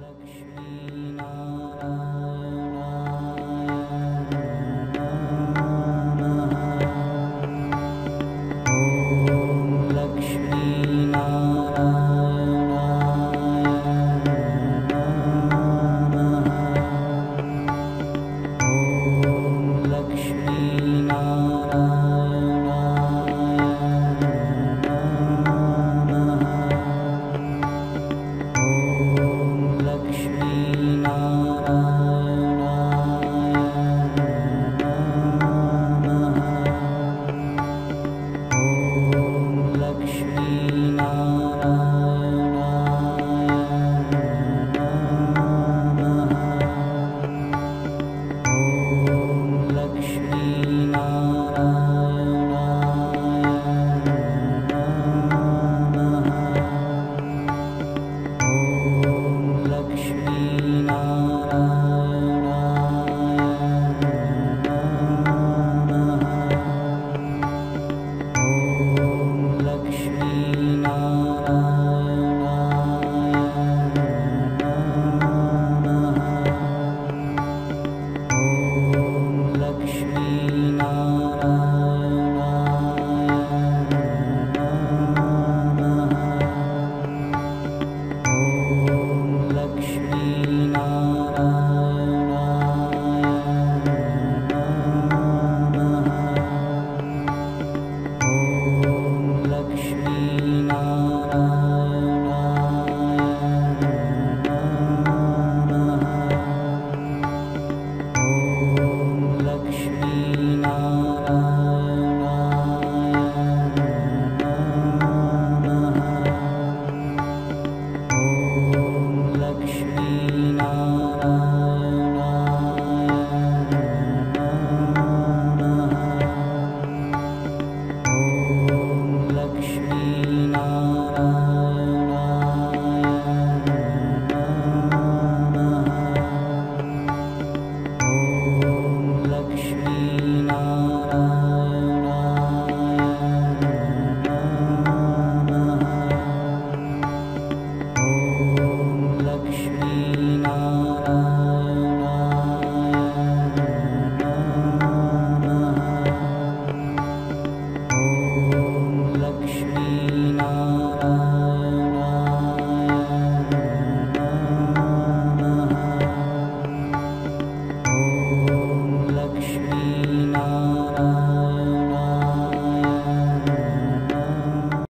冷血